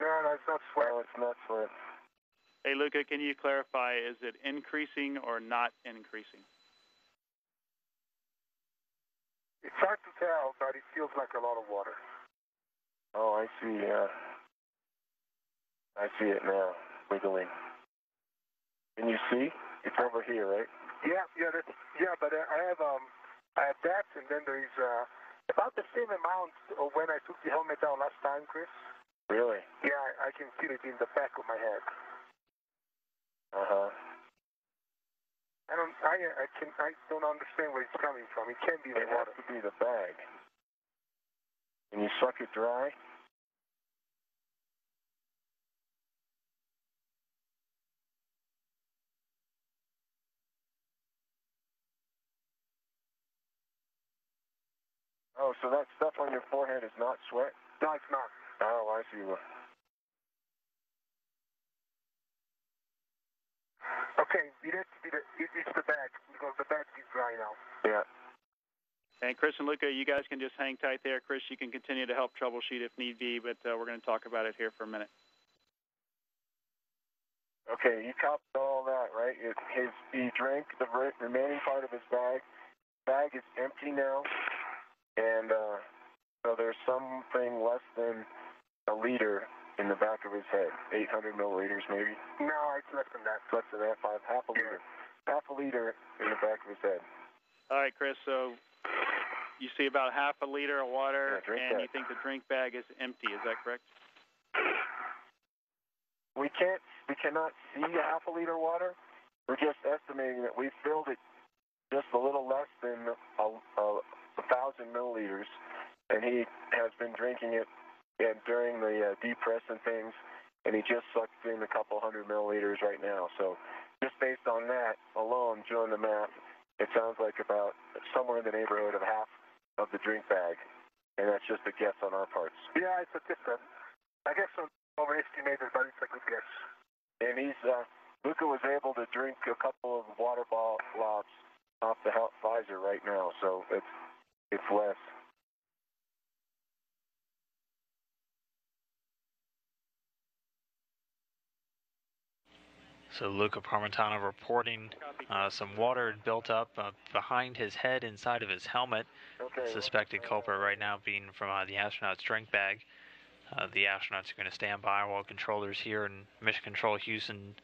No, no, it's not sweat. No, it's not sweat. Hey, Luca, can you clarify? Is it increasing or not increasing? It's hard to tell, but it feels like a lot of water. Oh, I see. Yeah, I see it now, wiggling. Can you see? It's over here, right? Yeah, yeah, that's, yeah. But uh, I have um, I have that, and then there is uh, about the same amount of when I took the helmet down last time, Chris. Really? Yeah, I, can feel it in the back of my head. Uh huh. I don't, I, I can, I don't understand where it's coming from. It can't be the It has water. to be the bag. Can you suck it dry? Oh, so that stuff on your forehead is not sweat? No, it's not. Oh, I see. what- Okay, it has to be the, it, it's the bag because the bag is dry now. Yeah. And Chris and Luca, you guys can just hang tight there. Chris, you can continue to help troubleshoot if need be, but uh, we're going to talk about it here for a minute. Okay, he copped all that, right? It, his he drank the re- remaining part of his bag. Bag is empty now, and uh, so there's something less than a liter in the back of his head, 800 milliliters maybe. No, it's less than that. Less than that, five, half a liter, half a liter in the back of his head. All right, Chris, so you see about half a liter of water, Yeah, and that. you think the drink bag is empty. Is that correct? We can't, we cannot see a half a liter of water. We're just estimating that we filled it just a little less than a, a, a thousand milliliters, and he has been drinking it and during the uh, depress and things, and he just sucked in a couple hundred milliliters right now. So just based on that alone, doing the math, it sounds like about somewhere in the neighborhood of half of the drink bag, and that's just a guess on our parts. Yeah, it's a different. I guess I'm overestimated, but it's a good guess. And he's uh, Luca was able to drink a couple of water ball lots off the visor right now, so it's it's less. So Luca Parmitano reporting uh, some water had built up uh, behind his head inside of his helmet. Okay. Suspected culprit right now being from uh, the astronaut's drink bag. Uh, the astronauts are going to stand by while controllers here in Mission Control Houston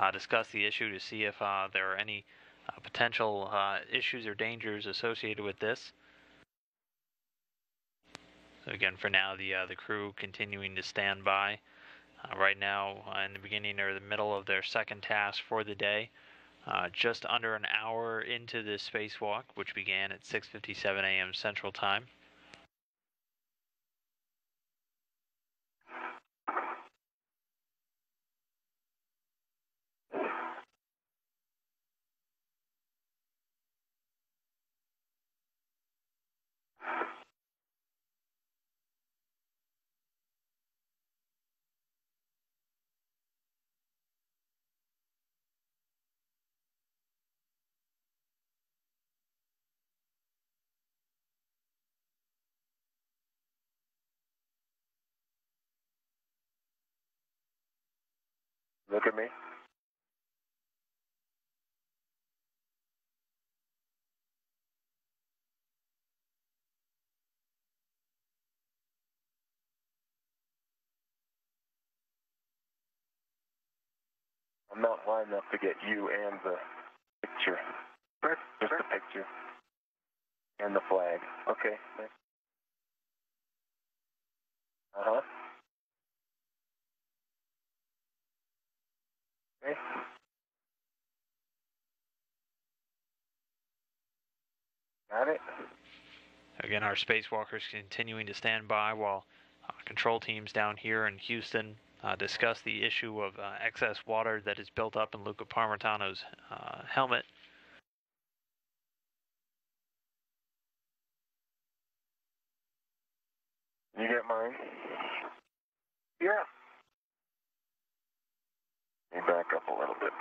uh, discuss the issue to see if uh, there are any uh, potential uh, issues or dangers associated with this. So again, for now, the uh, the crew continuing to stand by. Uh, right now, uh, in the beginning or the middle of their second task for the day, uh, just under an hour into this spacewalk, which began at 6:57 a.m. Central Time. Look at me. I'm not wide enough to get you and the picture. Just the picture. And the flag. Okay. Uh huh. Okay. Got it? Again, our spacewalkers continuing to stand by while uh, control teams down here in Houston uh, discuss the issue of uh, excess water that is built up in Luca Parmitano's uh, helmet. You get mine? yeah. Back up a little bit.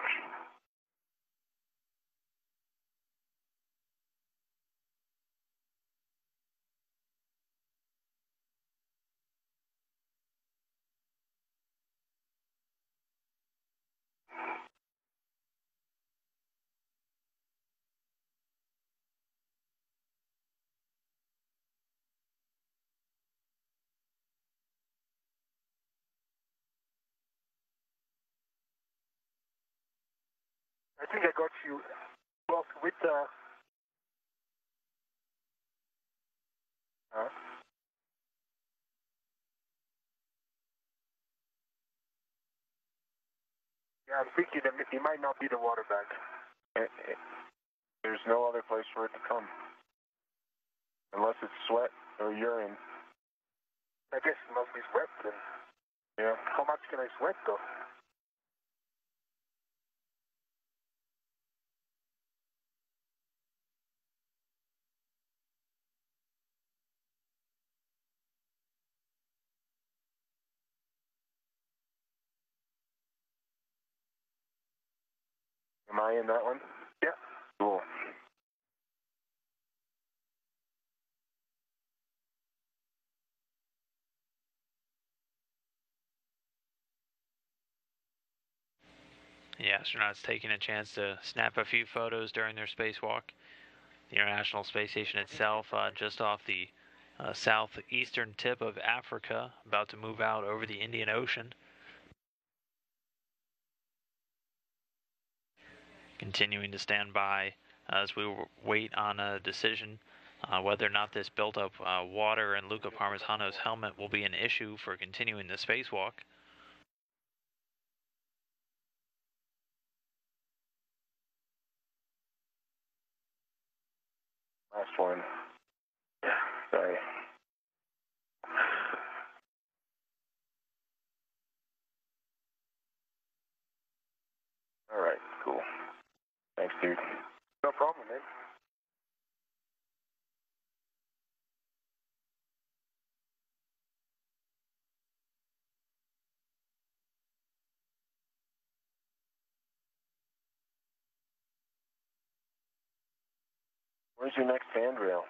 I think I got you. Uh, well, with the. Huh? Yeah, I'm thinking it might not be the water bag. It, it, there's no other place for it to come. Unless it's sweat or urine. I guess it must be sweat then. Yeah. How much can I sweat though? I in that one? Yeah. Cool. The astronauts taking a chance to snap a few photos during their spacewalk. The International Space Station itself, uh, just off the uh, southeastern tip of Africa, about to move out over the Indian Ocean. Continuing to stand by as we wait on a decision uh, whether or not this built up uh, water in Luca Parmitano's helmet will be an issue for continuing the spacewalk. Last one. Yeah, Sorry. All right, cool. Thanks, dude. No problem, man. Where's your next handrail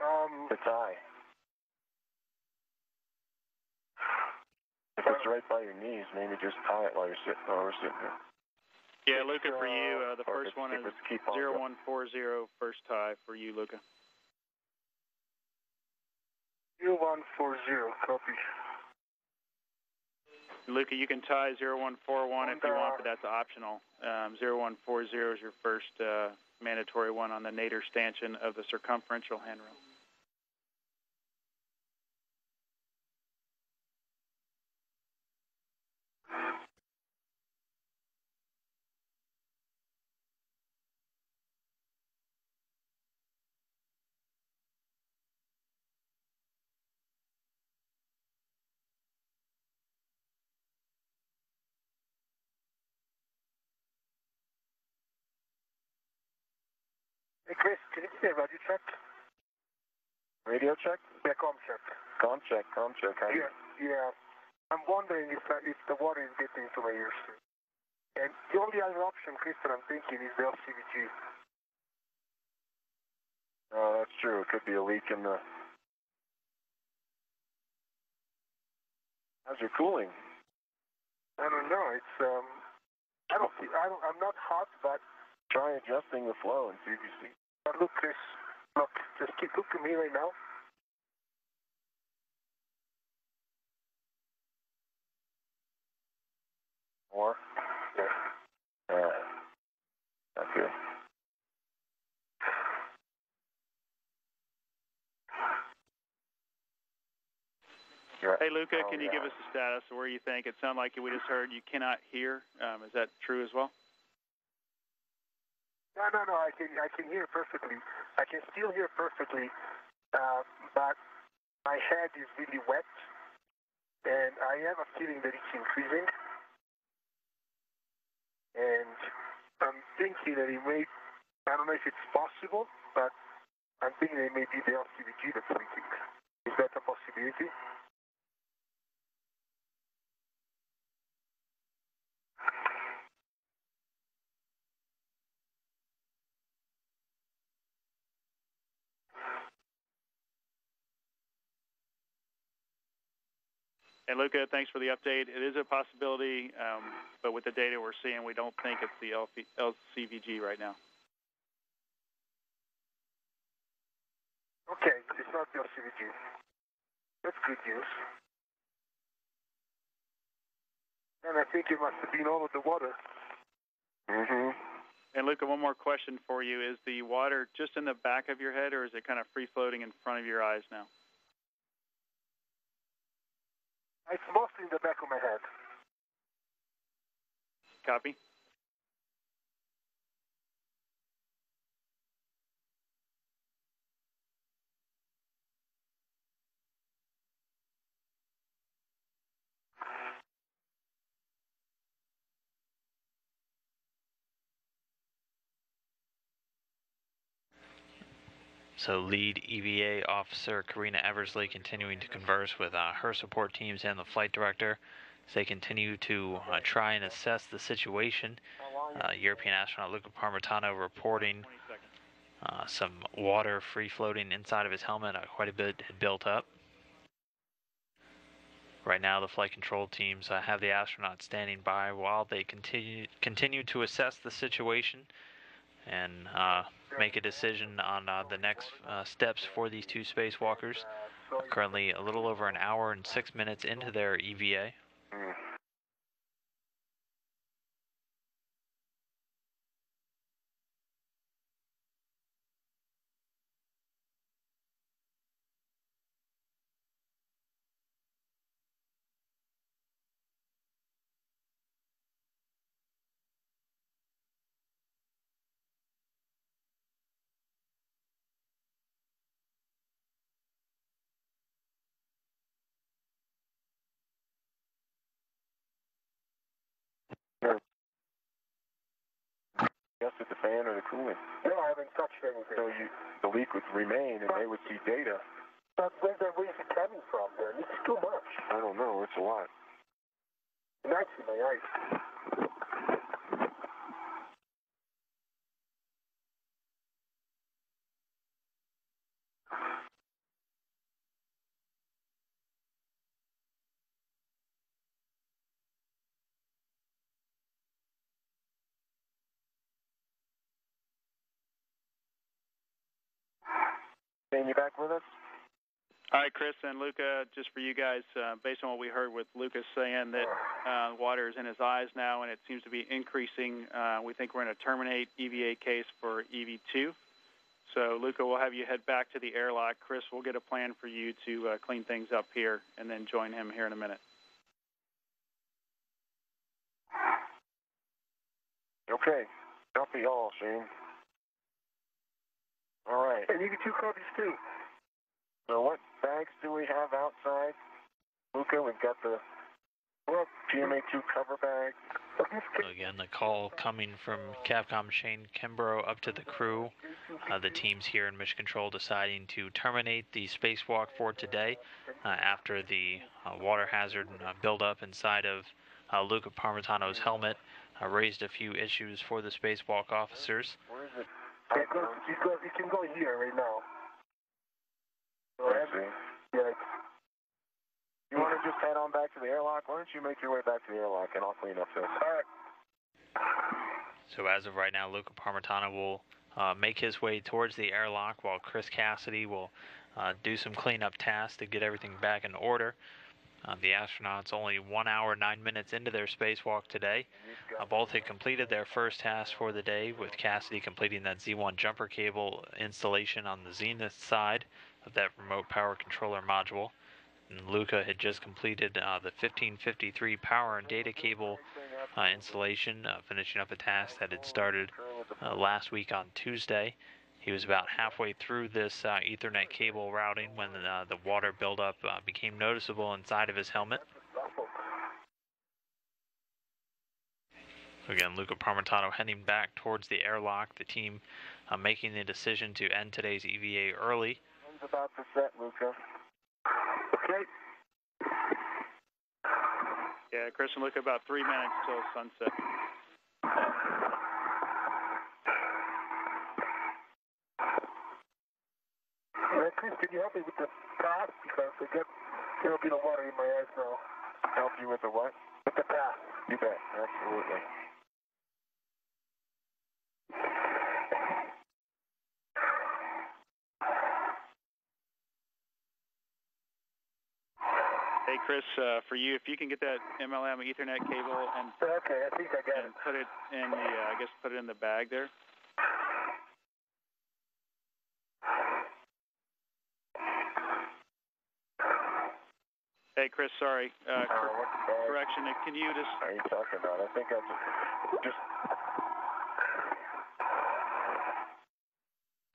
Um, to tie? If it's right by your knees, maybe just tie it while you're sitting while we're sitting here. Yeah, Luca, for you, uh, the first one is if it's keep on zero going. one four zero first tie for you, Luca. zero one four zero. Copy. Luca, you can tie zero one four one if you want, but that's optional. Um, zero one four zero is your first uh, mandatory one on the nadir stanchion of the circumferential handrail. Hey, Chris, can you a radio check? Radio check? Yeah, com check. Com check, com check. How Yeah, yeah. I'm wondering if uh, if the water is getting into my ears. And the only other option, Chris, that I'm thinking is the LCVG. Oh, that's true. It could be a leak in the. How's your cooling? I don't know. It's um. I don't. See, I don't. I'm not hot, but Try adjusting the flow and see if you see. But look, Chris. Look, just keep look at me right now. More? Yeah. Uh, that's good. You're Hey, Luca, Oh, can you give us the status of where you think? It sounded like we just heard you cannot hear. Um, is that true as well? No, no, no. I can I can hear perfectly. I can still hear perfectly, uh, but my head is really wet, and I have a feeling that it's increasing. And I'm thinking that it may. I don't know if it's possible, but I'm thinking it may be the LCVG that's leaking. Is that a possibility? And Luca, thanks for the update. It is a possibility, um, but with the data we're seeing, we don't think it's the LP, LCVG right now. Okay, it's not the LCVG. That's good news. And I think it must have been all of the water Mm-hmm. And Luca, one more question for you: Is the water just in the back of your head, or is it kind of free floating in front of your eyes now? It's mostly in the back of my head. Copy. So lead EVA officer Karina Eversley continuing to converse with uh, her support teams and the flight director as they continue to uh, try and assess the situation. Uh, European astronaut Luca Parmitano reporting uh, some water free floating inside of his helmet. Uh, quite a bit had built up. Right now, the flight control teams uh, have the astronauts standing by while they continue continue to assess the situation and make a decision on uh, the next uh, steps for these two spacewalkers. Currently, a little over an hour and six minutes into their EVA. Mm. Adjusted the fan or the cooling. No, I haven't touched anything. So you, the leak would remain and they would see data. But where the is it coming from then? It's too much. I don't know, it's a lot. I my eyes. Shane, you back with us? All right, Chris and Luca, just for you guys, uh, based on what we heard with Luca's saying that uh, water is in his eyes now and it seems to be increasing, uh, we think we're going to terminate EVA case for EV2. So, Luca, we'll have you head back to the airlock. Chris, we'll get a plan for you to uh, clean things up here and then join him here in a minute. Okay. Copy all, Shane. All right. And you get two copies too. So what bags do we have outside? Luca, we've got the well, GMA2 cover bag. So again, the call coming from Capcom Shane Kimbrough up to the crew. Uh, the teams here in Mission Control deciding to terminate the spacewalk for today uh, after the uh, water hazard uh, buildup inside of uh, Luca Parmitano's helmet uh, raised a few issues for the spacewalk officers. Where is it? It, goes, it, goes, it can go here right now. So Let's every, see. yeah, You want to just head on back to the airlock? Why don't you make your way back to the airlock and I'll clean up this. all right. So as of right now, Luca Parmitano will uh, make his way towards the airlock while Chris Cassidy will uh, do some cleanup tasks to get everything back in order. Uh, the astronauts only one hour nine minutes into their spacewalk today. Uh, both had completed their first task for the day, with Cassidy completing that Z1 jumper cable installation on the zenith side of that remote power controller module. And Luca had just completed uh, the 1553 power and data cable uh, installation, uh, finishing up a task that had started uh, last week on Tuesday. He was about halfway through this uh, Ethernet cable routing when uh, the water buildup uh, became noticeable inside of his helmet. So again, Luca Parmitano heading back towards the airlock. The team uh, making the decision to end today's EVA early. When's about to set, Luca? Okay. Yeah, Chris and Luca, about three minutes till sunset. Chris, can you help me with the path? Because I get a little bit of water in my eyes now. Help you with the what? With the path. You bet. Absolutely. Hey, Chris, uh, for you, if you can get that MLM Ethernet cable and, Okay, I think I got it. put it in the, uh, I guess put it in the bag there. Hey, Chris, sorry. Uh, Uh, cor- correction. Can you just are you talking about? I think I just, just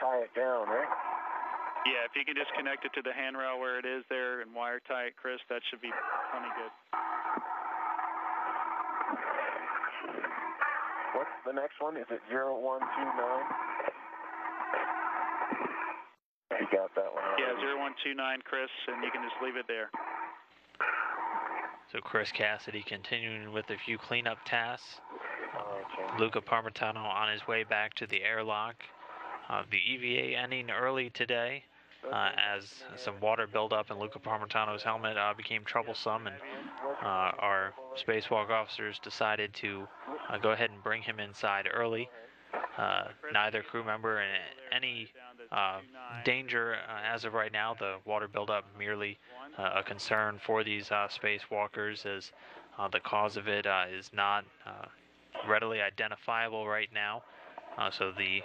tie it down, right? Yeah, if you can just connect it to the handrail where it is there and wire tie it, Chris, that should be plenty good. What's the next one? Is it zero one two nine? You got that one. Yeah, already. zero one two nine, Chris, and you can just leave it there. So Chris Cassidy continuing with a few cleanup tasks. Okay. Luca Parmitano on his way back to the airlock. Uh, the EVA ending early today uh, as some water buildup in Luca Parmitano's helmet uh, became troublesome, and uh, our spacewalk officers decided to uh, go ahead and bring him inside early. Uh, neither crew member in any uh, danger uh, as of right now. The water buildup merely a concern for these uh, spacewalkers, as uh, the cause of it uh, is not uh, readily identifiable right now. Uh, so the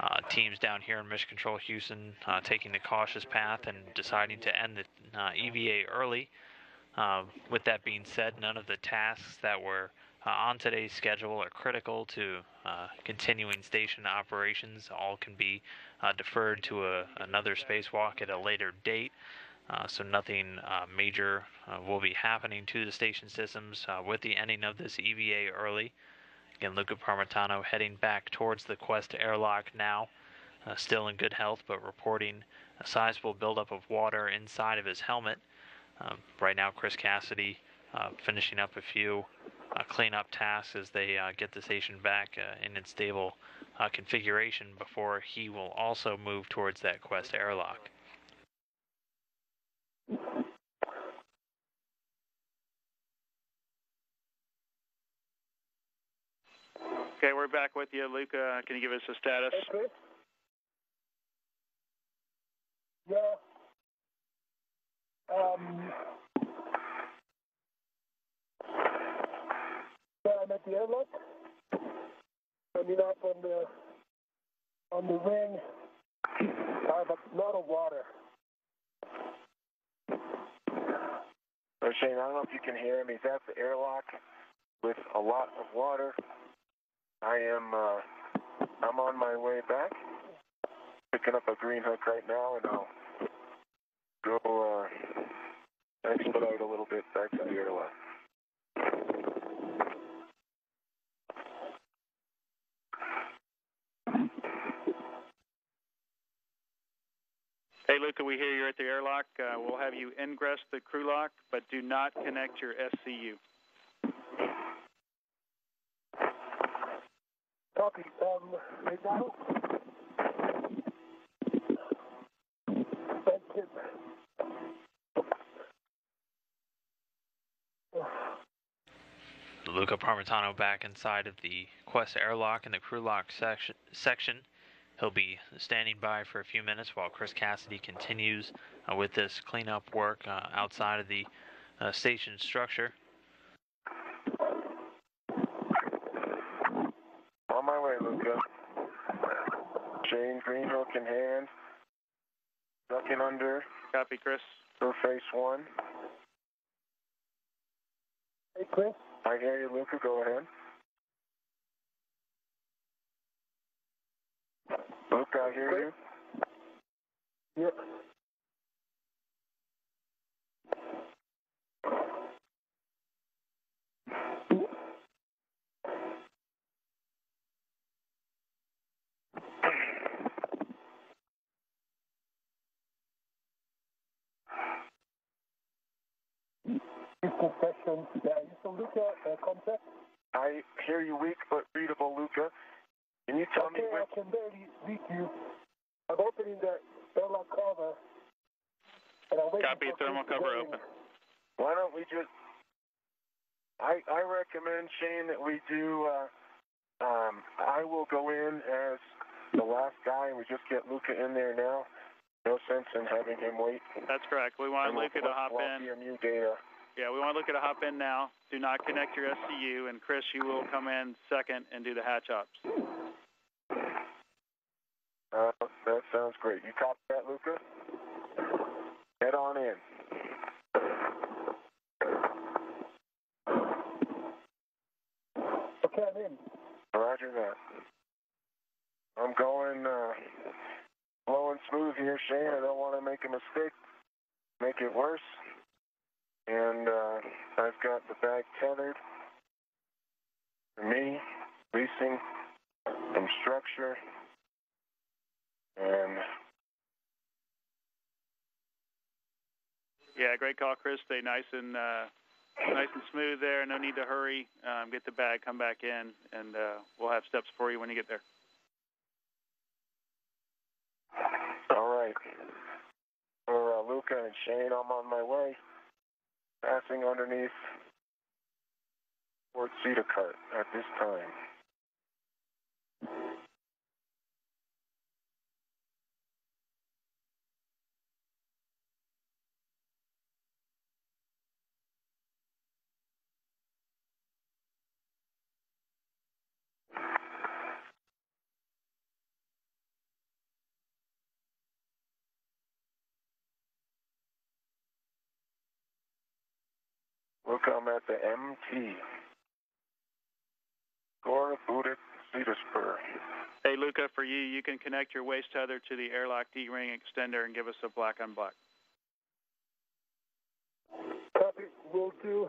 uh, teams down here in Mission Control Houston uh, taking the cautious path and deciding to end the uh, EVA early. Uh, with that being said, none of the tasks that were uh, on today's schedule are critical to uh, continuing station operations. All can be uh, deferred to a, another spacewalk at a later date. Uh, so nothing uh, major uh, will be happening to the station systems uh, with the ending of this EVA early. Again, Luca Parmitano heading back towards the Quest airlock now, uh, still in good health, but reporting a sizable buildup of water inside of his helmet. Um, right now, Chris Cassidy uh, finishing up a few cleanup tasks as they get the station back in its stable configuration before he will also move towards that Quest airlock. Okay, we're back with you, Luca. Can you give us a status? Hey, Chris? Yeah. Um. Yeah, I'm at the airlock. Coming up on the on the ring. I have a lot of water. So Shane, I don't know if you can hear me. He's at the airlock with a lot of water. I am, uh, I'm on my way back. Picking up a green hook right now, and I'll go, uh, expedite a little bit back to the airlock. Hey, Luca, we hear you're at the airlock. Uh, we'll have you ingress the crew lock, but do not connect your SCU. Copy. Um, now. Thank you. Luca Parmitano back inside of the Quest airlock in the crew lock section. section. He'll be standing by for a few minutes while Chris Cassidy continues uh, with this cleanup work uh, outside of the uh, station structure. under. Copy, Chris. For face one. Hey, Chris. I hear you, Luca. Go ahead. Luca, I hear Chris? you. Yep. Confession, yeah, you can look uh, contact. I hear you weak but readable, Luca. Can you tell me Okay, I can barely reach you. I'm opening the airlock cover. And I'm waiting Copy, for thermal Chris to cover open. Why don't we just? I I recommend Shane that we do. Uh, um, I will go in as the last guy, and we just get Luca in there now. no sense in having him wait. That's correct. We want Luca to hop in. EMU data. Yeah, we want to Luca to hop in now. Do not connect your SCU, and Chris, you will come in second and do the hatch ops. Uh, that sounds great. You copy that, Luca? Head on in. Okay, I'm in. Roger that. I'm going uh, slow and smooth here, Shane. I don't want to make a mistake, make it worse. And uh, I've got the bag tethered for me, leasing, some structure, and Yeah, great call, Chris. Stay nice and uh, nice and smooth there. No need to hurry. Um, get the bag, come back in, and uh, we'll have steps for you when you get there. all right. For uh, Luca and Shane, I'm on my way. Passing underneath Fort CETA Cart at this time. Look, I'm at the MT. Gore CETA Spur. Hey, Luca, for you, you can connect your waist tether to the airlock D-ring extender and give us a black on black. Copy. Will do.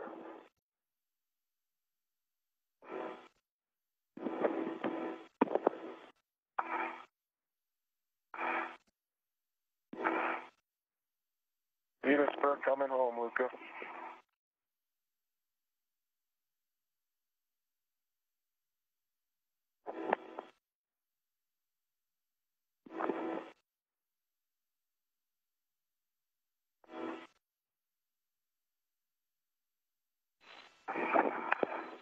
CETA Spur coming home, Luca.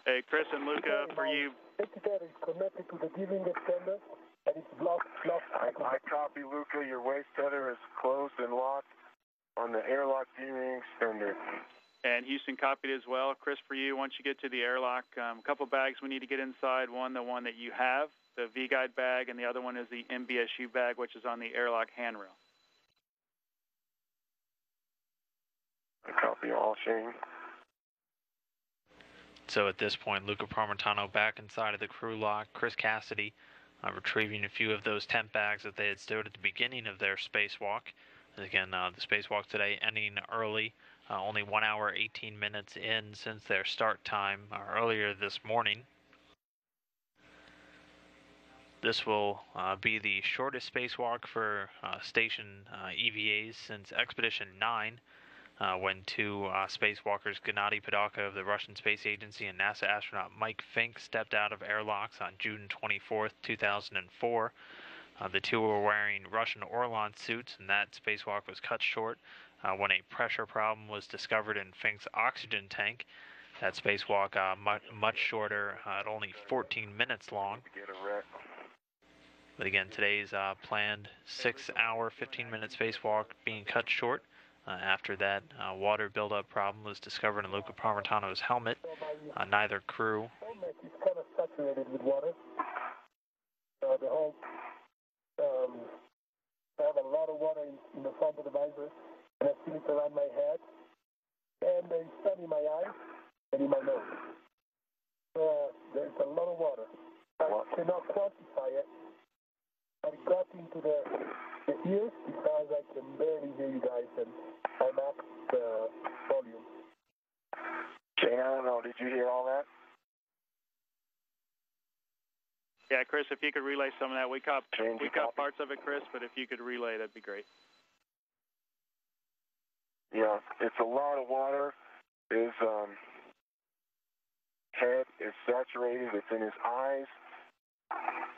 Hey, Chris and Luca, for you, Exeter is connected to the D-ring extender, and it's blocked, blocked. I, I copy, Luca. Your waist tether is closed and locked on the airlock D-ring extender. and Houston copied as well. Chris, for you, once you get to the airlock, um, a couple bags we need to get inside. One, the one that you have, the V-Guide bag, and the other one is the MBSU bag, which is on the airlock handrail. I copy all, Shane. So at this point, Luca Parmitano back inside of the crew lock. Chris Cassidy uh, retrieving a few of those tent bags that they had stowed at the beginning of their spacewalk. Again, uh, the spacewalk today ending early, uh, only one hour 18 minutes in since their start time uh, earlier this morning. This will uh, be the shortest spacewalk for uh, station EVAs since Expedition 9, uh, when two uh, spacewalkers, Gennady Padalka of the Russian Space Agency and NASA astronaut Mike Fincke, stepped out of airlocks on June 24, 2004. Uh, the two were wearing Russian Orlan suits, and that spacewalk was cut short uh, when a pressure problem was discovered in Fincke's oxygen tank. That spacewalk uh, much, much shorter, uh, at only 14 minutes long. But again, today's uh, planned six hour, 15 minute spacewalk being cut short uh, after that uh, water buildup problem was discovered in Luca Parmitano's helmet. Uh, neither crew helmet is kind of saturated with water. Uh, the whole, um, I have a lot of water in, in the front of the visor, and I feel it around my head, and there's some in my eyes and in my nose. So uh, there's a lot of water. I What? cannot quantify it. I got into the, the ears because I can barely hear you guys, and I maxed the volume. Shane, I don't know. Did you hear all that? Yeah, Chris, if you could relay some of that, we caught Shane, we caught copy? parts of it, Chris, but if you could relay, that'd be great. Yeah, it's a lot of water. His um, head is saturated. It's in his eyes,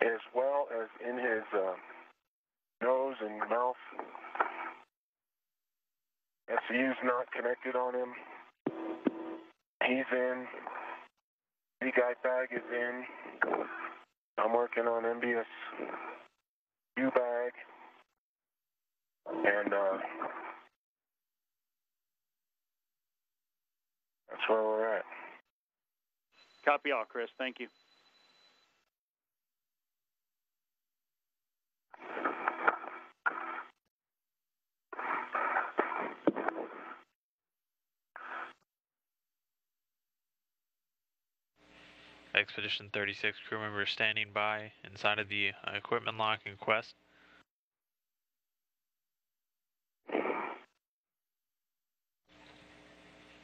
as well as in his uh, nose and mouth. SCU's not connected on him. He's in. V-guide bag is in. I'm working on MBS U bag. And uh, that's where we're at. Copy all, Chris. Thank you. Expedition 36 crew members standing by inside of the uh, equipment lock in Quest.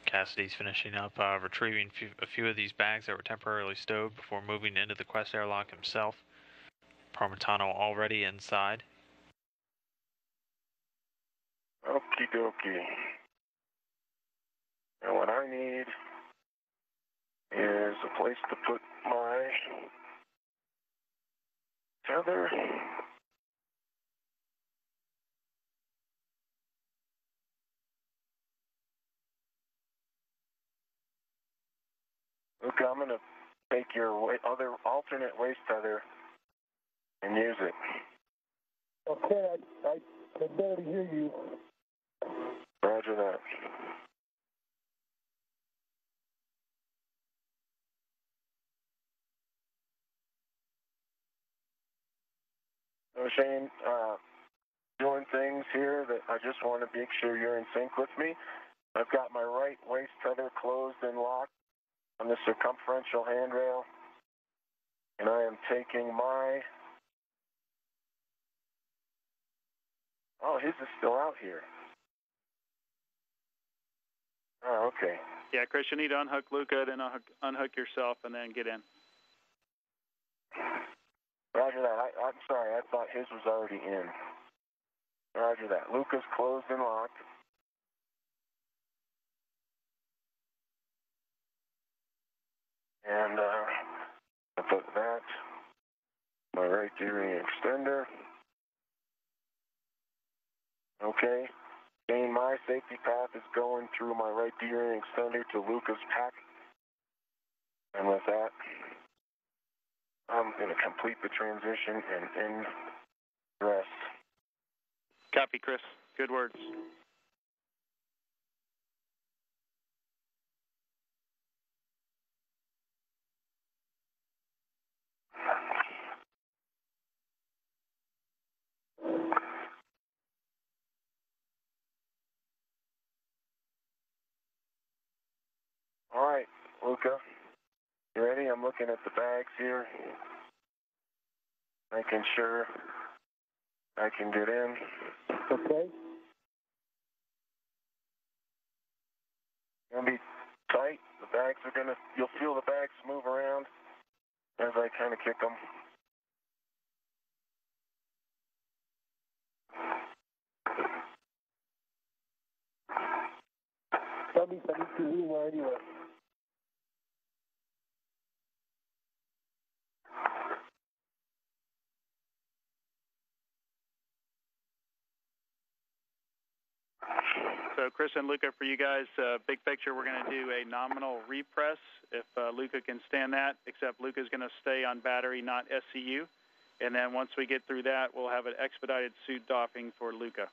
Cassidy's finishing up uh, retrieving a few of these bags that were temporarily stowed before moving into the Quest airlock himself. Parmitano already inside. Okie dokie. And what I need is a place to put my tether. Look, I'm going to take your other alternate waist tether and use it. Okay, I, I can barely hear you. Roger that. So Shane, uh, doing things here that I just want to make sure you're in sync with me. I've got my right waist tether closed and locked on the circumferential handrail, and I am taking my. Oh, his is still out here. Oh, okay. Yeah, Chris, you need to unhook Luca, then unhook, unhook yourself, and then get in. Roger that. I, I'm sorry. I thought his was already in. Roger that. Luca's closed and locked. And uh, I put that, my right D-ring extender. Okay. Saying my safety path is going through my right D-ring extender to Luca's pack. And with that, I'm going to complete the transition and end rest. Copy, Chris. Good words. All right, Luca. You ready? I'm looking at the bags here. Making sure I can get in. Okay? Gonna be tight. The bags are gonna, you'll feel the bags move around as I kind of kick them. Tell me if I need to lean or anywhere. So, Chris and Luca, for you guys, uh, big picture, we're going to do a nominal repress if uh, Luca can stand that, except Luca's going to stay on battery, not SCU. And then once we get through that, we'll have an expedited suit doffing for Luca.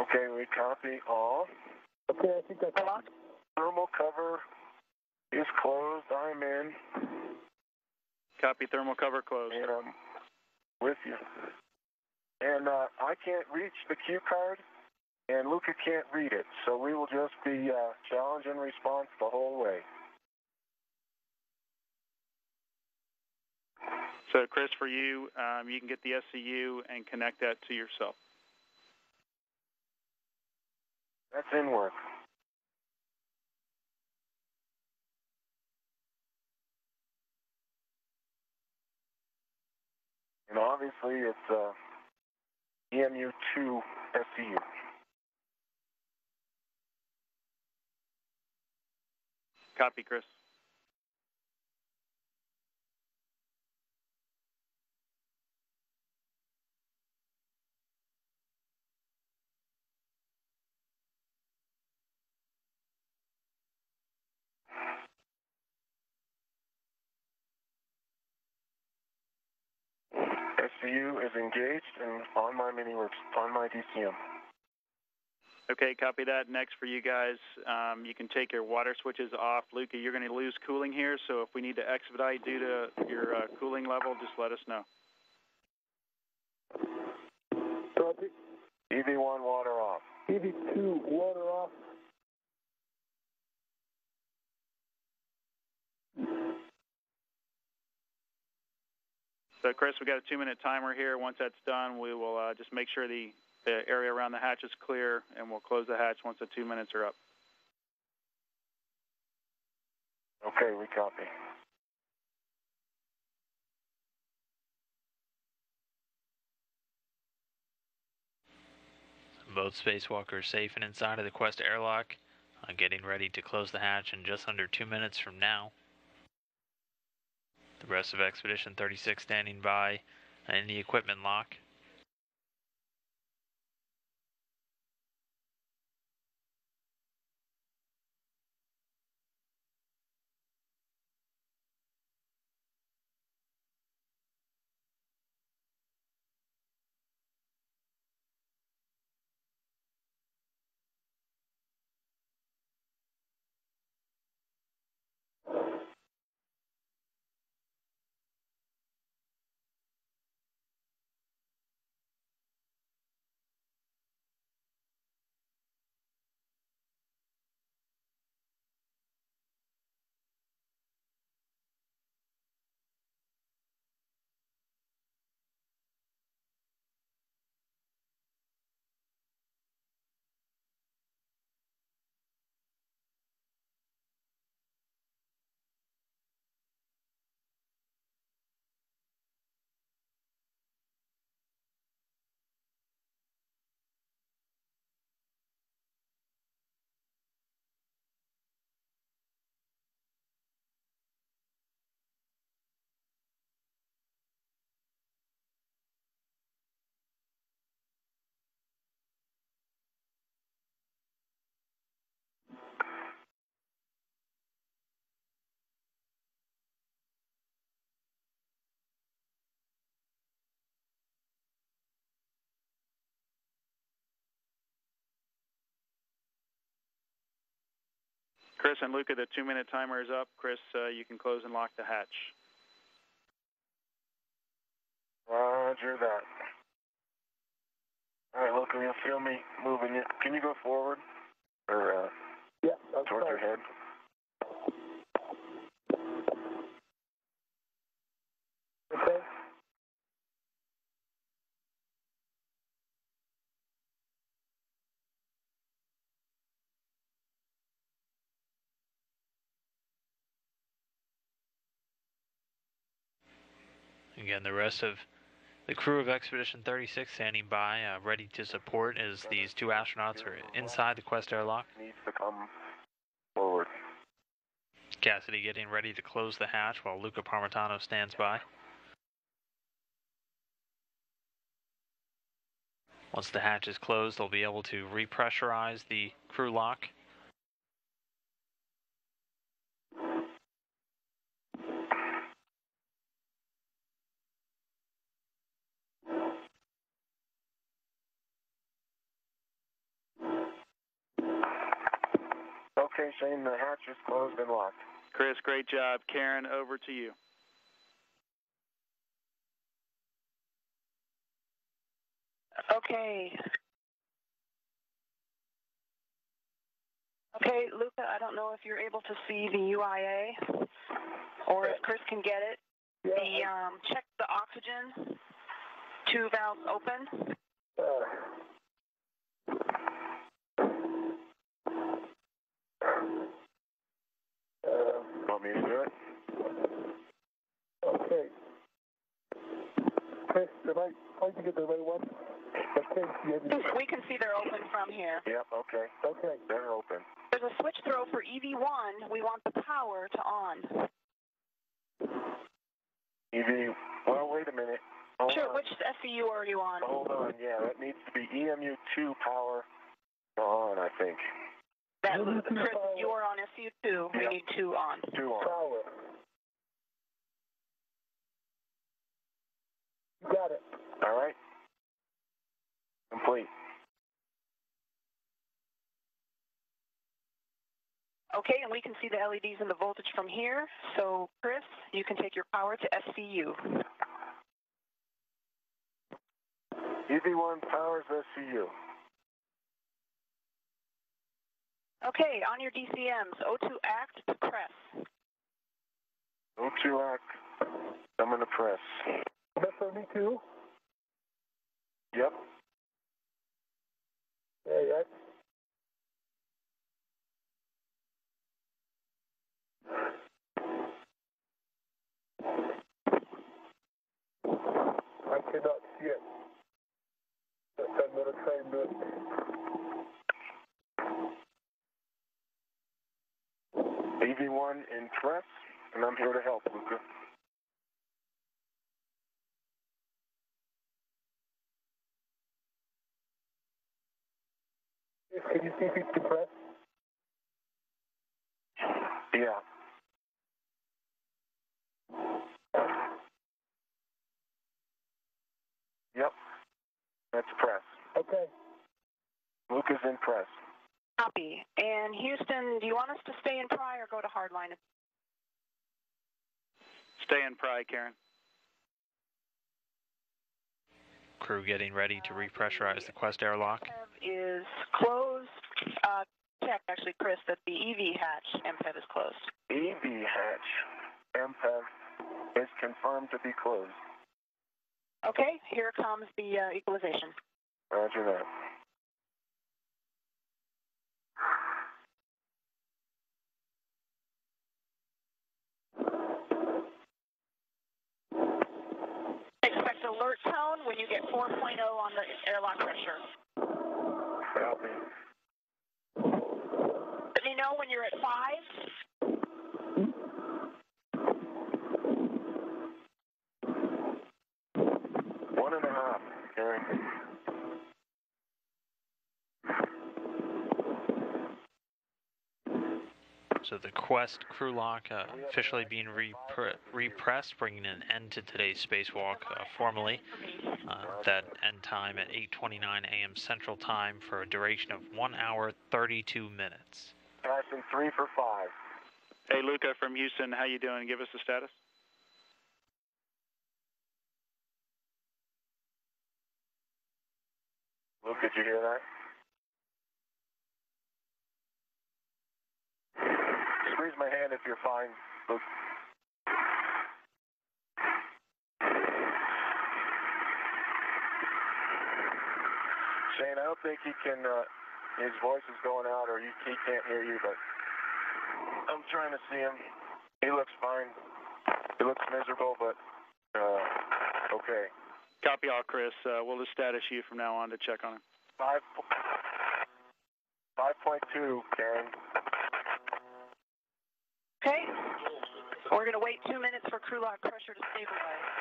Okay, we copy all. Okay, I think that's locked. Thermal cover is closed. I'm in, Copy thermal cover closed. and I'm with you. And uh, I can't reach the cue card, and Luca can't read it, so we will just be uh, challenge and response the whole way. So, Chris, for you, um, you can get the SCU and connect that to yourself. That's in work. And obviously, it's uh, EMU2 SCU. Copy, Chris. SCU is engaged and on my mini works, on my DCM. Okay, copy that. Next for you guys, um, you can take your water switches off. Luca, you're going to lose cooling here, so if we need to expedite due to your uh, cooling level, just let us know. Copy. EV1 water off. EV2, water off. So, Chris, we've got a two-minute timer here. Once that's done, we will uh, just make sure the, the area around the hatch is clear, and we'll close the hatch once the two minutes are up. Okay, we copy. Both spacewalkers safe and inside of the Quest airlock, uh, getting ready to close the hatch in just under two minutes from now. The rest of Expedition 36 standing by in the equipment lock. Chris and Luca, the two-minute timer is up. Chris, uh, you can close and lock the hatch. Roger that. All right, look, you feel me moving it. Can you go forward or uh, Yeah, I'm towards your head? Okay. Again, the rest of the crew of Expedition 36 standing by, uh, ready to support as these two astronauts are inside the Quest airlock. Needs to come forward. Cassidy getting ready to close the hatch while Luca Parmitano stands by. Once the hatch is closed, they'll be able to repressurize the crew lock. Okay, the hatch is closed and locked. Chris, great job. Karen, over to you. Okay. Okay, Luca, I don't know if you're able to see the UIA or if Chris can get it. Yeah, The um, check the oxygen. Two valves open. uh, Want me to do it? okay. Chris, am I trying to get the right one? I can't see anything. We can see they're open from here. Yep, okay. Okay. They're open. There's a switch throw for EV1. We want the power to on. EV, well, wait a minute. Hold Sure, on. which SCU are you on? Hold on, yeah, that needs to be EMU2 power on, I think. That, EV2 Chris, you are on SCU2. We need two on. Two on. Power. You got it. All right. Complete. Okay, and we can see the LEDs and the voltage from here. So, Chris, you can take your power to SCU. EV1 powers SCU. Okay, on your DCMs, O2 act to press. O2 act. I'm going to press. That's for me too. Yep. Yeah, yeah. I cannot see it. But try and do it. EV1 in press, and I'm here to help, Luca. Can you see if he's depressed? Yeah. Yep. That's press. Okay. Luke is in press. Copy. And Houston, do you want us to stay in Pry or go to hardline? Stay in Pry, Karen. Crew getting ready to repressurize the Quest airlock. Is closed. Uh, check actually, Chris, that the EV hatch MPEV is closed. EV hatch. MPEV is confirmed to be closed. Okay, here comes the uh, equalization. Roger that. Alert tone when you get 4.0 on the airlock pressure. Copy. Let me know when you're at 5. One and a half, Karen. So the Quest crew lock uh, officially being repre- repressed, bringing an end to today's spacewalk uh, formally. Uh, that end time at 8:29 a.m. Central Time for a duration of one hour 32 minutes. Passing three for five. Hey, Luca from Houston, how you doing? Give us the status. Luke, did you hear that? Squeeze my hand if you're fine, Luke. Shane, I don't think he can, uh, his voice is going out or he, he can't hear you, but I'm trying to see him. He looks fine. He looks miserable, but, uh, okay. Copy all, Chris. Uh, we'll just status you from now on to check on him. Five, 5.2, Karen. Okay. We're going to wait two minutes for crew lock pressure to stabilize.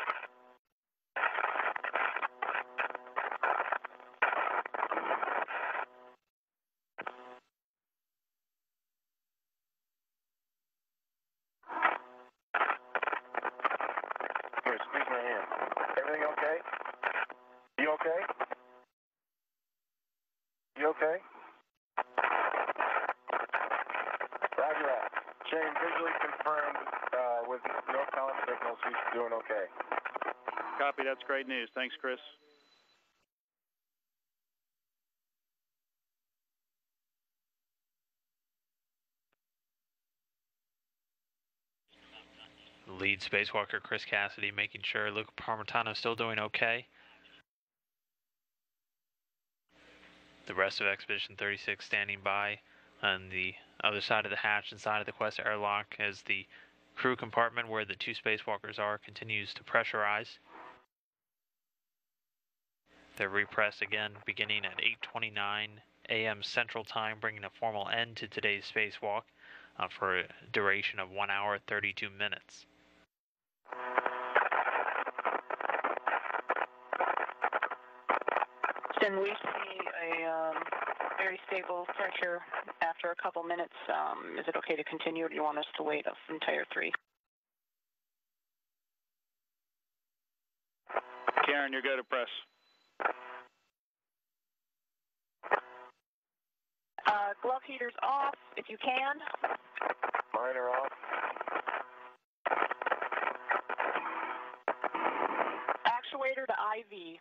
Here, squeeze my hand. Everything okay? You okay? You okay? Roger that. Shane, visually confirmed uh, with no comm signals he's doing okay. Copy. That's great news. Thanks, Chris. Lead spacewalker Chris Cassidy making sure Luca Parmitano is still doing okay. The rest of Expedition 36 standing by on the other side of the hatch inside of the Quest airlock as the crew compartment where the two spacewalkers are continues to pressurize. They're repressed again beginning at 8:29 a.m. Central Time, bringing a formal end to today's spacewalk uh, for a duration of 1 hour 32 minutes. Then we see a um, very stable pressure after a couple minutes. Um, is it okay to continue, or do you want us to wait the entire three? Karen, you're good to press. Uh, glove heaters off, if you can. Mine are off. Actuator to IV.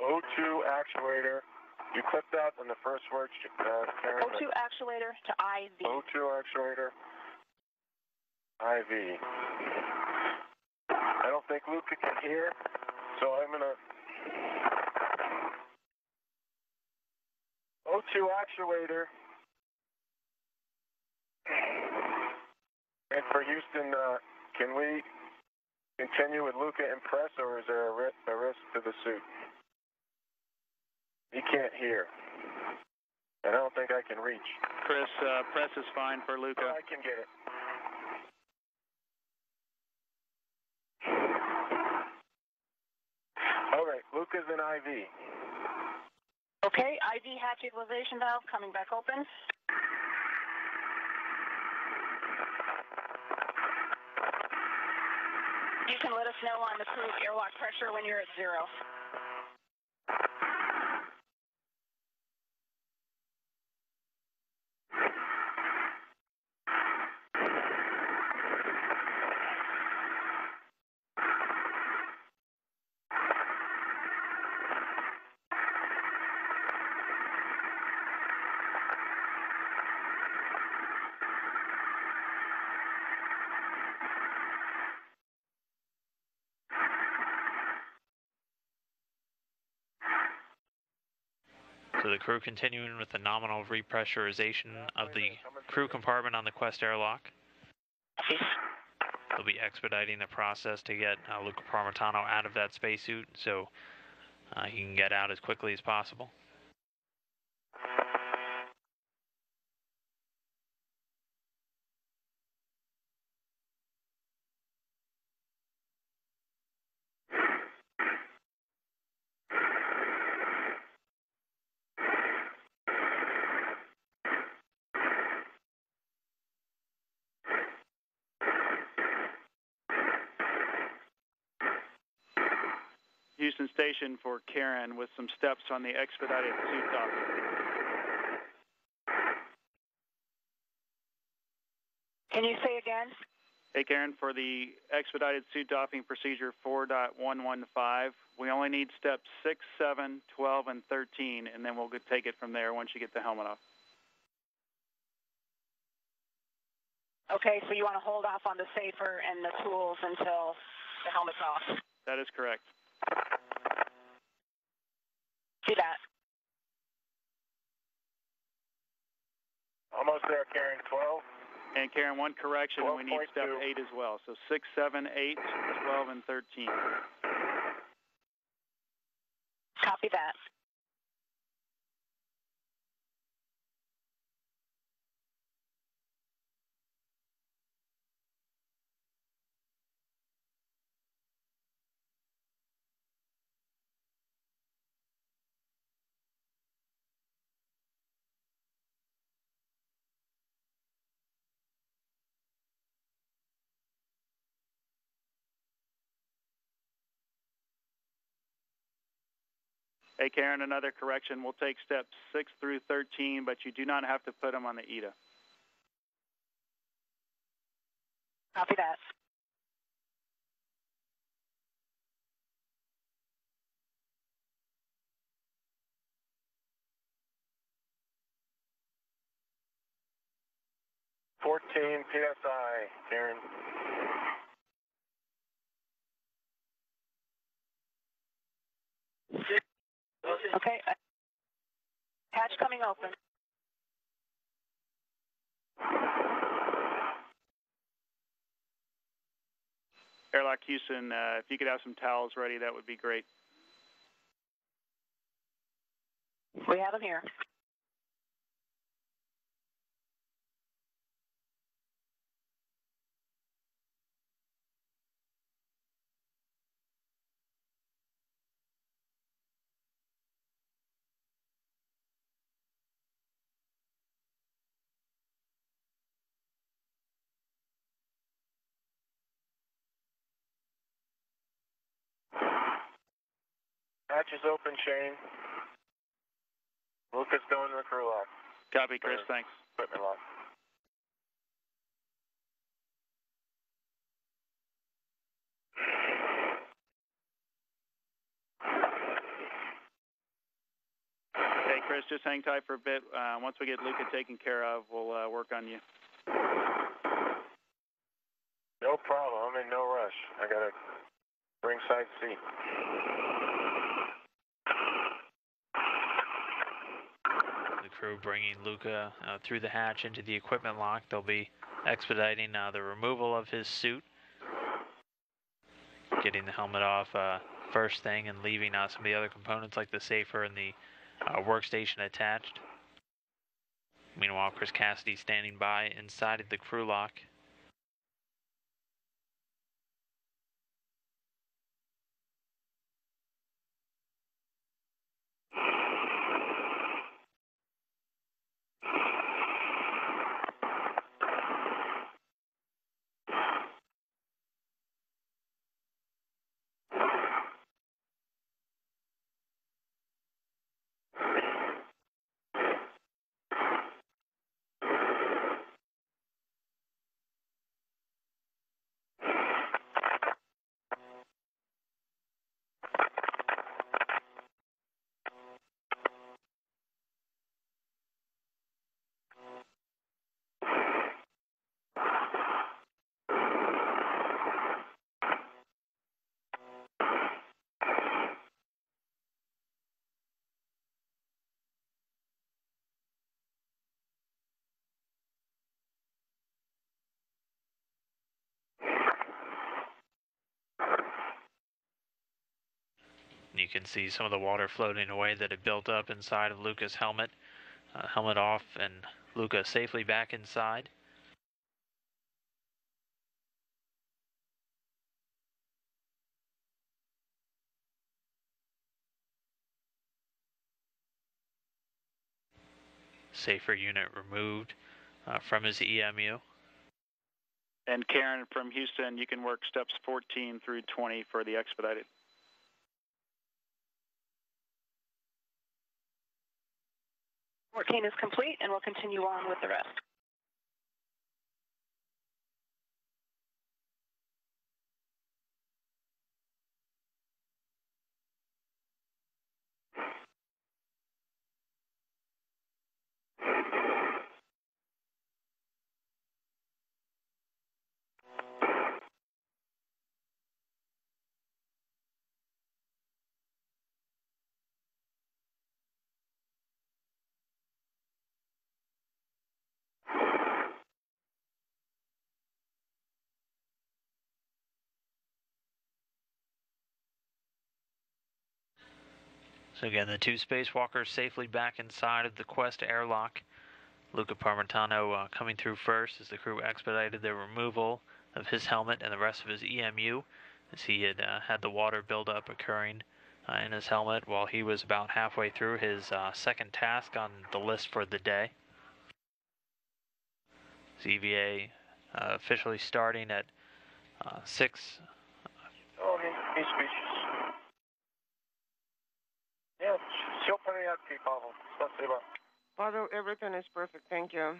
O2 actuator. You clipped out on the first word, uh, Karen. O2 actuator to IV. O2 actuator. IV. I don't think Luca can hear, so I'm gonna. O2 actuator. And for Houston, uh, can we continue with Luca and press, or is there a, ri- a risk to the suit? He can't hear. And I don't think I can reach. Chris, uh, press is fine for Luca. I can get it. All right, Luca's in IV. Okay, IV hatch equalization valve coming back open. You can let us know on the crew airlock pressure when you're at zero. So the crew continuing with the nominal repressurization of the crew compartment on the Quest airlock. They'll be expediting the process to get uh, Luca Parmitano out of that spacesuit so uh, he can get out as quickly as possible. Station for Karen with some steps on the expedited suit dock. Can you say again? Hey, Karen, for the expedited suit docking procedure 4.115, we only need steps 6, 7, 12, and 13, and then we'll take it from there once you get the helmet off. Okay, so you want to hold off on the SAFER and the tools until the helmet's off. That is correct. See that. Almost there, Karen. 12. And Karen, one correction, we need step 12.2. 8 as well. So 6, 7, 8, 12, and 13. Copy that. Hey, Karen, another correction. We'll take steps 6 through 13, but you do not have to put them on the E ETA. Copy that. Fourteen PSI, Karen. Okay. Hatch coming open. Airlock Houston, uh, if you could have some towels ready, that would be great. We have them here. Hatch is open, Shane. Luca's going to the crew lock. Copy, Chris. Sure. Thanks. Equipment lock. Hey, Chris, just hang tight for a bit. Uh, once we get Luca taken care of, we'll uh, work on you. No problem. I'm in no rush. I got a ringside seat. The crew bringing Luca uh, through the hatch into the equipment lock. They'll be expediting uh, the removal of his suit, getting the helmet off uh, first thing, and leaving uh, some of the other components like the SAFER and the uh, workstation attached. Meanwhile, Chris Cassidy standing by inside of the crew lock. You can see some of the water floating away that had built up inside of Luca's helmet. Uh, helmet off, and Luca safely back inside. SAFER unit removed uh, from his EMU. And Karen from Houston, you can work steps 14 through 20 for the expedited. Fourteen is complete, and we'll continue on with the rest. So again, the two spacewalkers safely back inside of the Quest airlock. Luca Parmitano uh, coming through first as the crew expedited the removal of his helmet and the rest of his EMU as he had uh, had the water buildup occurring uh, in his helmet while he was about halfway through his uh, second task on the list for the day. EVA uh, officially starting at uh, 6 порядке, Павел. Спасибо. Father, everything is perfect. Thank you.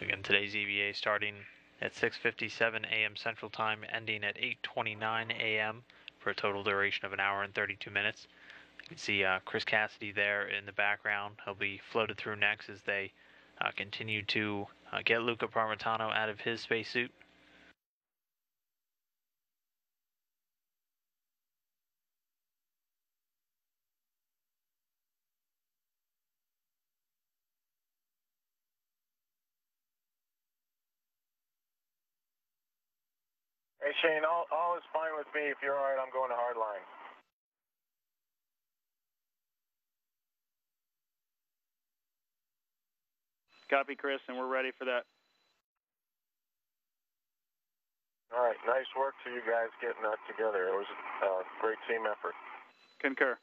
Again, today's EVA starting at 6:57 a.m. Central Time, ending at 8:29 a.m. for a total duration of an hour and 32 minutes. You can see uh, Chris Cassidy there in the background. He'll be floated through next as they uh, continue to uh, get Luca Parmitano out of his spacesuit. Hey, Shane, all, all is fine with me. If you're all right, I'm going to hardline. Copy, Chris, and we're ready for that. All right, nice work to you guys getting that together. It was a great team effort. Concur.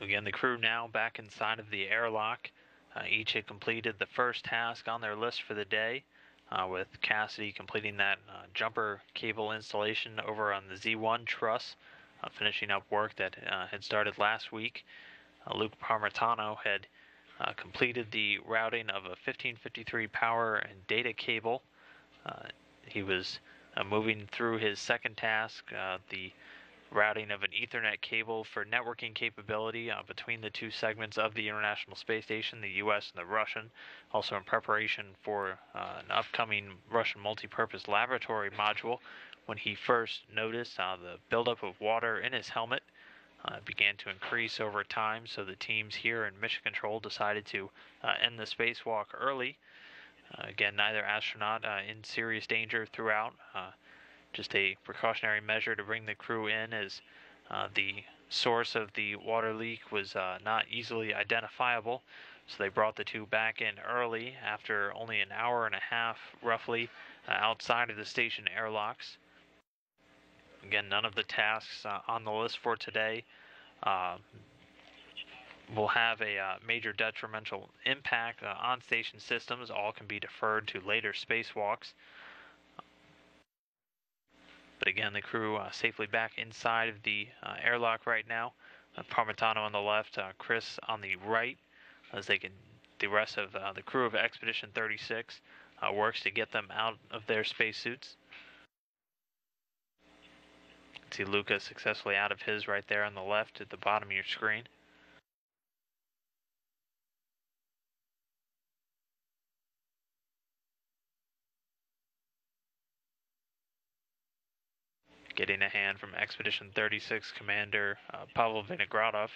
Again, the crew now back inside of the airlock. Uh, each had completed the first task on their list for the day uh, with Cassidy completing that uh, jumper cable installation over on the Z1 truss, uh, finishing up work that uh, had started last week. Uh, Luca Parmitano had completed the routing of a 1553 power and data cable. he was moving through his second task, the routing of an Ethernet cable for networking capability uh, between the two segments of the International Space Station, the U.S. and the Russian, also in preparation for uh, an upcoming Russian multi-purpose laboratory module. When he first noticed uh, the buildup of water in his helmet uh, began to increase over time, so the teams here in Mission Control decided to uh, end the spacewalk early. Uh, again, neither astronaut in serious danger throughout just a precautionary measure to bring the crew in as uh, the source of the water leak was uh, not easily identifiable. So they brought the two back in early after only an hour and a half, roughly, uh, outside of the station airlocks. Again, none of the tasks uh, on the list for today uh, will have a uh, major detrimental impact on station systems. All can be deferred to later spacewalks. Again, the crew uh, safely back inside of the uh, airlock right now. Uh, Parmitano on the left, uh, Chris on the right, as they can. The rest of uh, the crew of Expedition 36 uh, works to get them out of their spacesuits. See Luca successfully out of his right there on the left at the bottom of your screen. Getting a hand from Expedition 36 Commander uh, Pavel Vinogradov.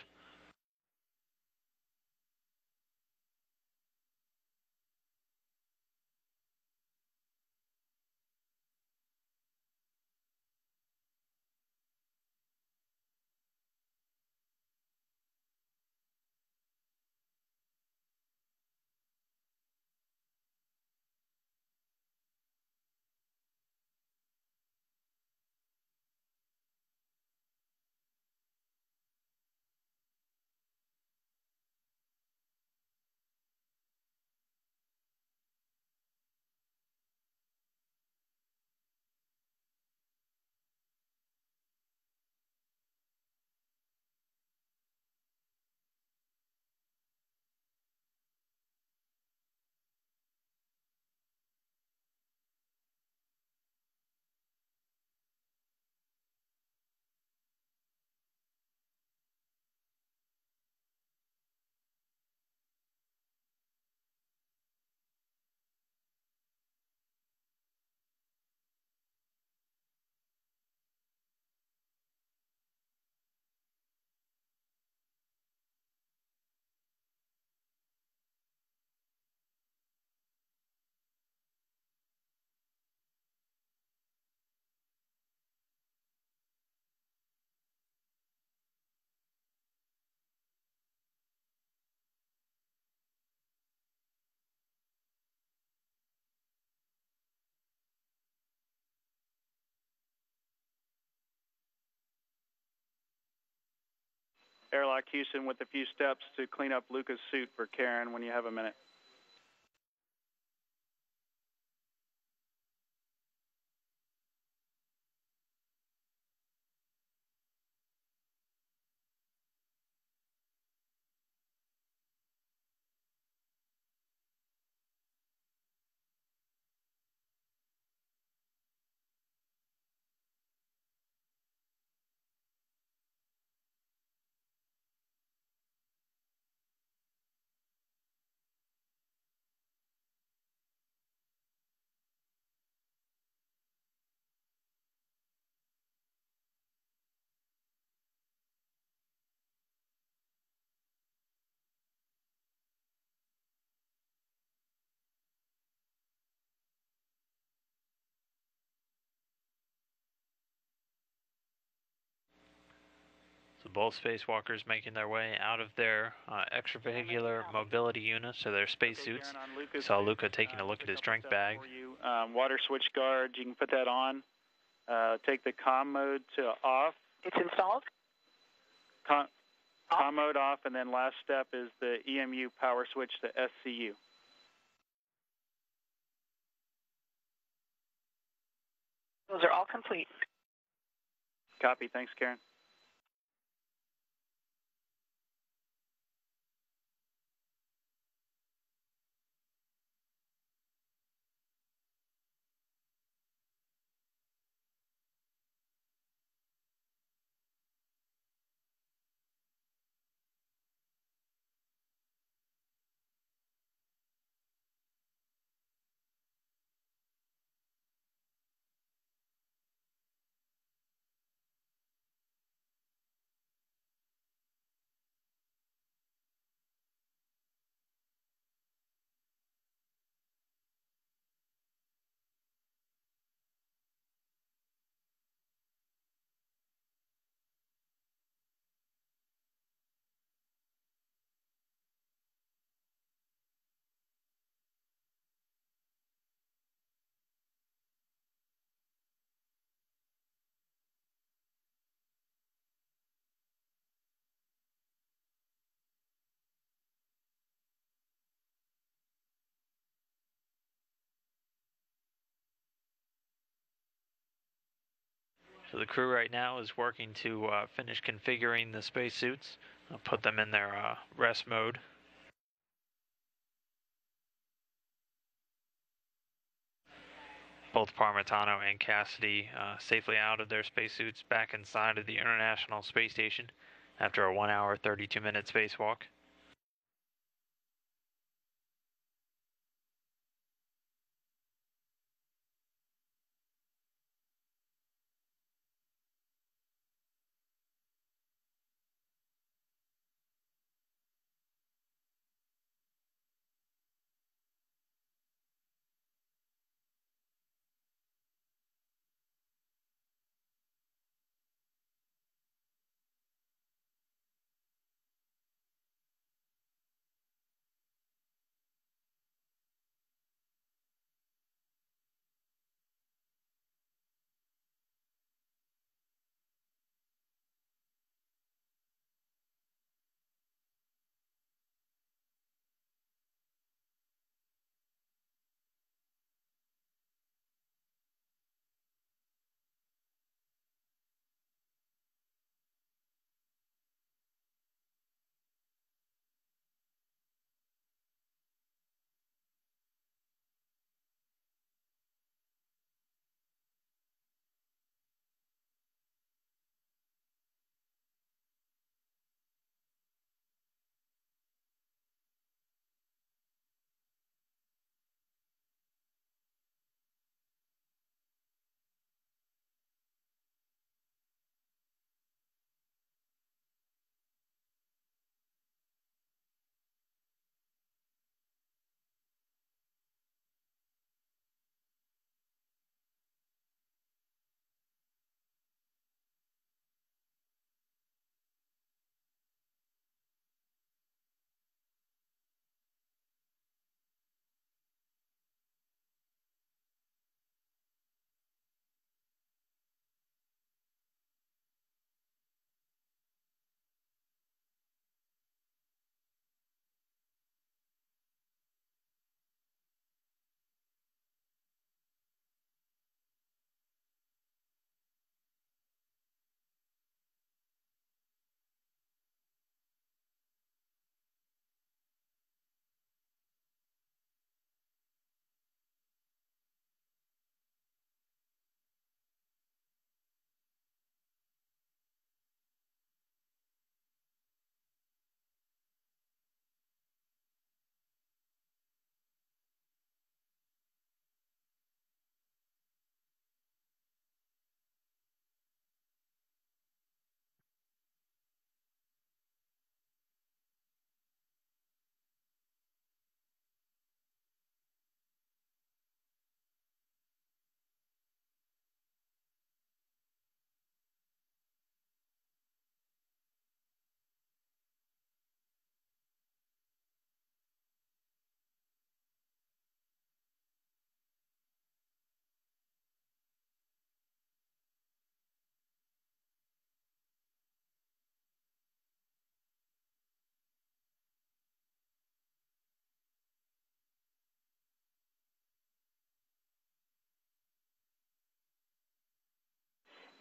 Airlock Houston with a few steps to clean up Luca's suit for Karen when you have a minute. Both spacewalkers making their way out of their uh, extravehicular mobility units or their spacesuits. Saw Luca taking a look at his drink bag. Um, water switch guard, you can put that on. Uh, take the com mode to off. It's installed. Com Com mode off, and then last step is the EMU power switch to SCU. Those are all complete. Copy. Thanks, Karen. So the crew right now is working to uh, finish configuring the spacesuits, uh, put them in their uh, rest mode. Both Parmitano and Cassidy uh, safely out of their spacesuits back inside of the International Space Station after a 1 hour 32 minute spacewalk.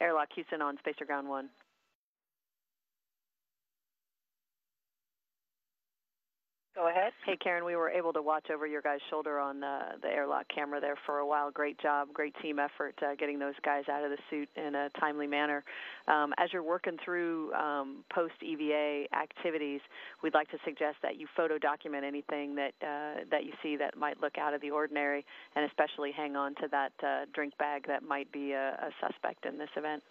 Airlock Houston on Space to Ground 1. Go ahead. Hey, Karen, we were able to watch over your guys' shoulder on uh, the airlock camera there for a while. Great job, great team effort uh, getting those guys out of the suit in a timely manner. Um, as you're working through um, post EVA activities, we'd like to suggest that you photo document anything that uh, that you see that might look out of the ordinary, and especially hang on to that uh, drink bag that might be a, a suspect in this event.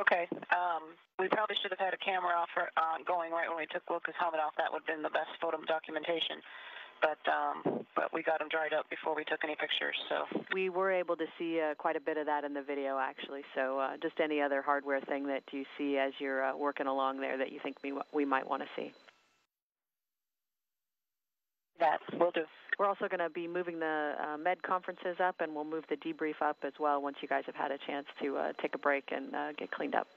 Okay. Um, we probably should have had a camera off or, uh, going right when we took Luca's helmet off. That would have been the best photo documentation. But um, but we got him dried up before we took any pictures. So we were able to see uh, quite a bit of that in the video, actually. So uh, just any other hardware thing that you see as you're uh, working along there that you think we we might want to see. That will do. We're also going to be moving the uh, med conferences up, and we'll move the debrief up as well once you guys have had a chance to uh, take a break and uh, get cleaned up.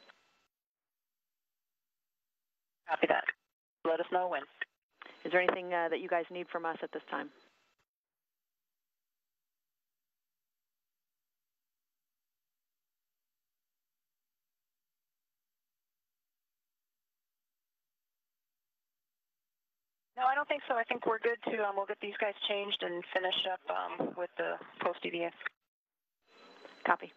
Copy that. Let us know when. Is there anything uh, that you guys need from us at this time? Don't think so. I think we're good to, um, we'll get these guys changed and finish up um, with the post EVA. Copy.